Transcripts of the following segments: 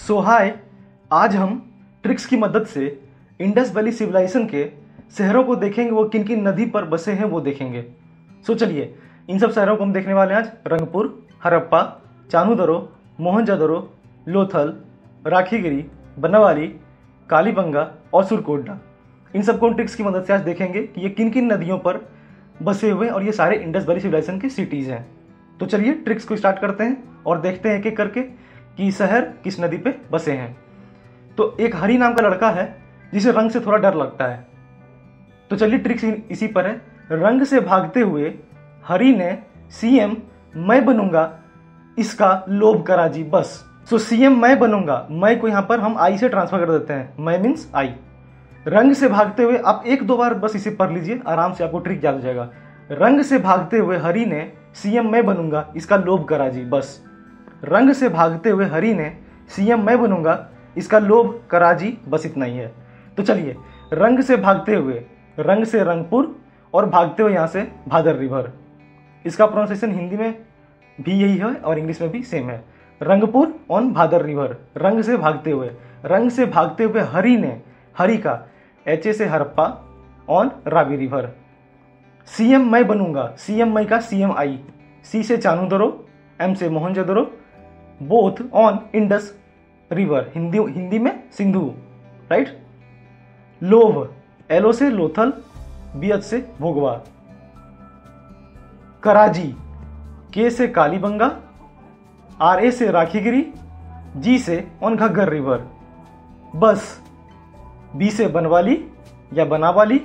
सो हाय आज हम ट्रिक्स की मदद से इंडस वैली सिविलाइजेशन के शहरों को देखेंगे, वो किन किन नदी पर बसे हैं वो देखेंगे। सो चलिए, इन सब शहरों को हम देखने वाले हैं आज। रंगपुर, हरप्पा, चानूदरो मोहनजोदड़ो लोथल, राखीगिरी, बनवाली, कालीबंगा और सुरकोडा इन सबको हम ट्रिक्स की मदद से आज देखेंगे कि ये किन किन नदियों पर बसे हुए और ये सारे इंडस वैली सिविलाइजेशन के सिटीज़ हैं। तो चलिए ट्रिक्स को स्टार्ट करते हैं और देखते हैं एक एक करके कि शहर किस नदी पे बसे हैं। तो एक हरी नाम का लड़का है, जिसे रंग से थोड़ा डर लगता है। तो चलिए ट्रिक्स इसी पर है। रंग से भागते हुए हरी ने सीएम मैं बनूँगा, इसका लोभ करा जी, बस। सो सीएम मैं बनूँगा, मैं को यहाँ पर हम आई से ट्रांसफ़र कर देते हैं। मैं मीन्स आई रंग से भागते हुए आप एक दो बार बस इसे पढ़ लीजिए, आराम से आपको ट्रिक याद हो जाएगा। रंग से भागते हुए हरी ने सीएम मैं बनूँगा, इसका लोभ करा जी, बस। रंग से भागते हुए हरी ने, सीएम, मैं बनूँगा। इसका लोभ कराजी बस इतना ही है। तो चलिए, रंग से भागते हुए, रंग से रंगपुर और भागते हुए यहाँ से भादर रिवर। इसका प्रोनाउंसिएशन हिंदी में भी यही है और इंग्लिश में भी सेम है। रंगपुर ऑन भादर रिवर, रंग से भागते हुए। रंग से भागते हुए हरी ने, हरी का एच ए से Harappa on Ravi river. CM, मैं बनूँगा। सीएम मई का सीएम आई सी से चानूदरो एम से Mohenjodaro both on Indus river Hindi Hindi में सिंधु राइट लोभ एलो से लोथल बियत से भोगवा कराजी के से कालीबंगा आर ए से राखीगिरी जी से ऑन घग्गर रिवर बस बी से बनवाली या बनावाली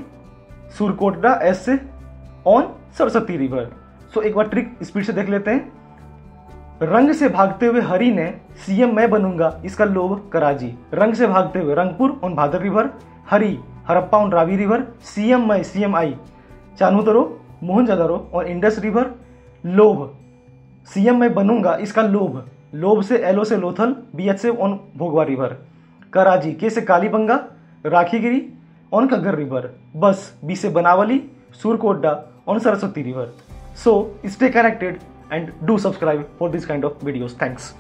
सुरकोटडा एस से ऑन सरस्वती रिवर सो एक बार ट्रिक स्पीड से देख लेते हैं। रंग से भागते हुए हरी ने सीएम मैं बनूँगा, इसका लोभ कराजी रंग से भागते हुए Rangpur on Bhadar river, Hari, Harappa on Ravi river, CM मैं, सीएम आई। चानूदरो मोहनजोदड़ो और इंडस रिवर, लोभ। सीएम मैं बनूँगा, इसका लोभ। लोभ से एलो से लोथल बी एच से ऑन भोगवा रिवर। कराजी के से कालीबंगा, राखीगिरी ऑन कगर रिवर। बस, बी से Banawali, Surkotada on Saraswati river. So stay connected and do subscribe for this kind of videos. Thanks